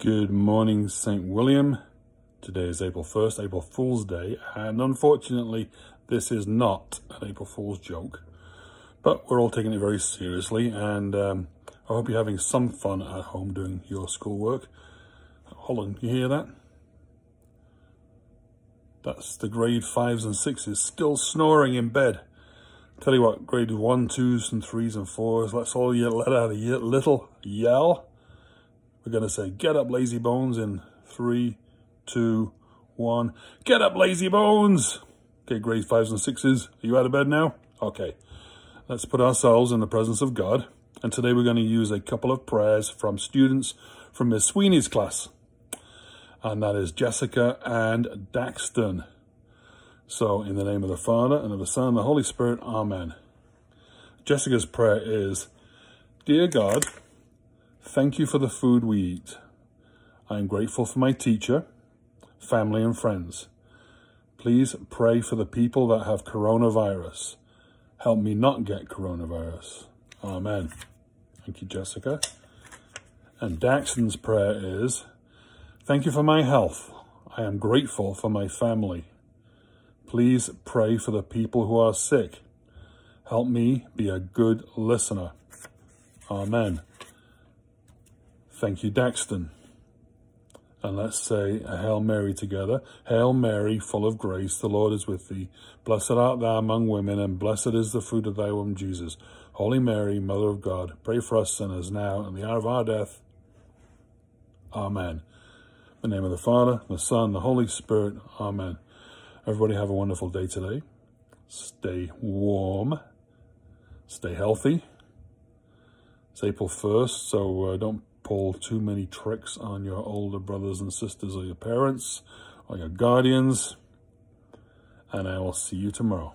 Good morning, St. William. Today is April 1st, April Fool's Day, and unfortunately, this is not an April Fool's joke, but we're all taking it very seriously, and um, I hope you're having some fun at home doing your schoolwork. Holland, you hear that? That's the grade fives and sixes still snoring in bed. Tell you what, grade one, twos, and threes and fours, let's all let out a little yell we're going to say, get up, lazy bones, in three, two, one. Get up, lazy bones! Okay, grade fives and sixes. Are you out of bed now? Okay. Let's put ourselves in the presence of God. And today we're going to use a couple of prayers from students from Miss Sweeney's class. And that is Jessica and Daxton. So, in the name of the Father, and of the Son, and the Holy Spirit, Amen. Jessica's prayer is, Dear God, Thank you for the food we eat. I am grateful for my teacher, family and friends. Please pray for the people that have coronavirus. Help me not get coronavirus. Amen. Thank you, Jessica. And Daxton's prayer is, Thank you for my health. I am grateful for my family. Please pray for the people who are sick. Help me be a good listener. Amen. Thank you, Daxton. And let's say a Hail Mary together. Hail Mary, full of grace, the Lord is with thee. Blessed art thou among women, and blessed is the fruit of thy womb, Jesus. Holy Mary, Mother of God, pray for us sinners now and the hour of our death. Amen. In the name of the Father, the Son, the Holy Spirit. Amen. Everybody have a wonderful day today. Stay warm. Stay healthy. It's April 1st, so uh, don't pull too many tricks on your older brothers and sisters or your parents or your guardians. And I will see you tomorrow.